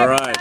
All right.